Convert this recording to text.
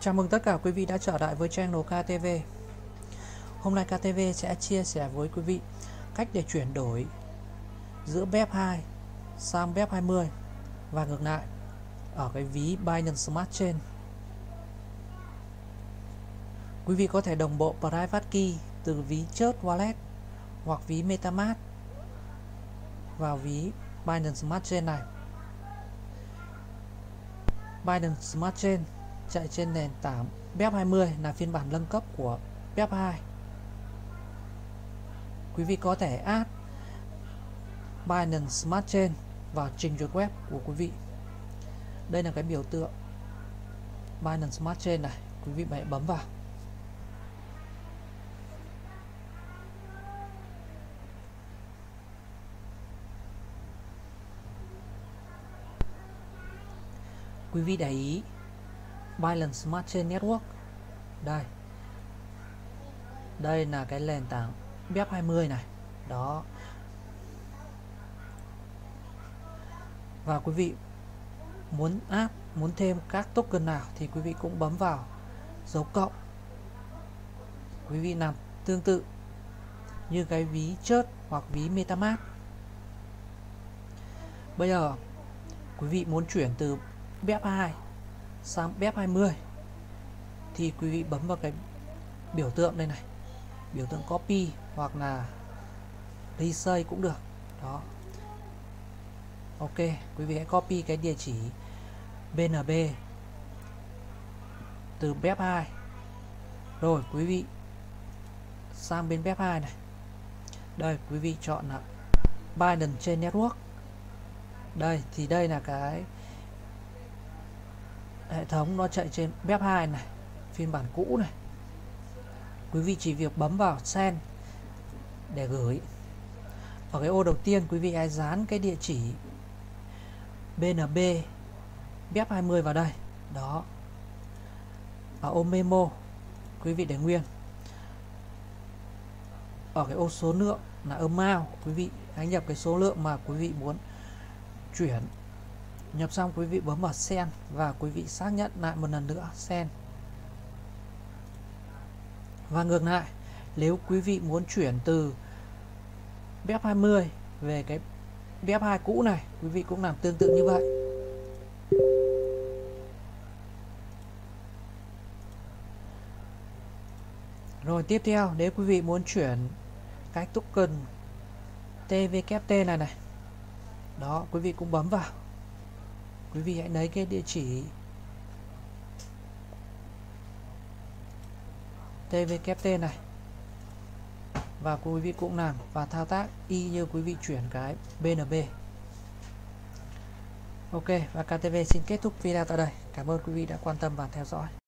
Chào mừng tất cả quý vị đã trở lại với channel KTV Hôm nay KTV sẽ chia sẻ với quý vị cách để chuyển đổi giữa BEP2 sang BEP20 và ngược lại ở cái ví Binance Smart Chain. Quý vị có thể đồng bộ Private Key từ ví Chert Wallet hoặc ví MetaMask vào ví Binance Smart Chain này. Binance Smart Chain chạy trên nền tảng BEP20 là phiên bản nâng cấp của BEP2 quý vị có thể add Binance Smart Chain vào trình duyệt web của quý vị. Đây là cái biểu tượng Binance Smart Chain này, quý vị hãy bấm vào. Quý vị để ý Binance Smart Chain Network. Đây. Đây là cái nền tảng BEP20 này. Đó. Và quý vị muốn áp muốn thêm các token nào thì quý vị cũng bấm vào dấu cộng. Quý vị làm tương tự như cái ví chớt hoặc ví metamask. Bây giờ, quý vị muốn chuyển từ BEP2 sang BEP 20 thì quý vị bấm vào cái biểu tượng đây này. Biểu tượng copy hoặc là resave cũng được. Đó. Ok, quý vị hãy copy cái địa chỉ BNB từ BEP 2 rồi, quý vị sang bên BEP 2 này. Đây, quý vị chọn là Binance trên Network. Đây, thì đây là cái hệ thống nó chạy trên web 2 này, phiên bản cũ này. Quý vị chỉ việc bấm vào send để gửi. Ở cái ô đầu tiên quý vị hãy dán cái địa chỉ BNB web 20 vào đây. Đó. Ở ô memo quý vị để nguyên. Ở cái ô số lượng là amount, quý vị hãy nhập cái số lượng mà quý vị muốn chuyển nhập xong, quý vị bấm vào send và quý vị xác nhận lại một lần nữa send và ngược lại, nếu quý vị muốn chuyển từ BF20 về cái BF2 cũ này, quý vị cũng làm tương tự như vậy. Rồi tiếp theo, nếu quý vị muốn chuyển cái token TVKT này này, đó, quý vị cũng bấm vào quý vị hãy lấy cái địa chỉ tvkt này và quý vị cũng làm và thao tác y như quý vị chuyển cái BNB Ok, và KTV xin kết thúc video tại đây. Cảm ơn quý vị đã quan tâm và theo dõi.